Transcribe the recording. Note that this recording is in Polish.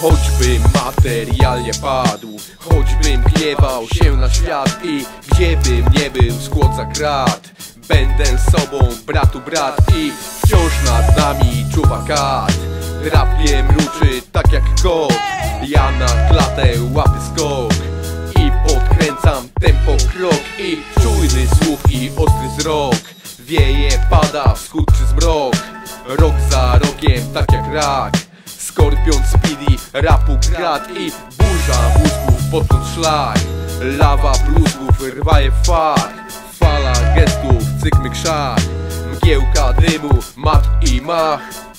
Choćbym materialnie padł Choćbym gniewał się na świat I gdziebym nie był skład za krat. Będę sobą bratu brat I wciąż nad nami czuwa kat. Drapie mruczy tak jak kot Ja na klatę łapy skok. I podkręcam tempo krok I czujny słuch i ostry wzrok. Wieje, pada, wschód czy zmrok Rok za rokiem, tak jak rak Skorpion speedy, rapu grat I burza mózgów, podkąd szlak. Lawa bluzgów, rwaje fak Fala gestów, cykmy krzak. Mgiełka dymu, mat i mach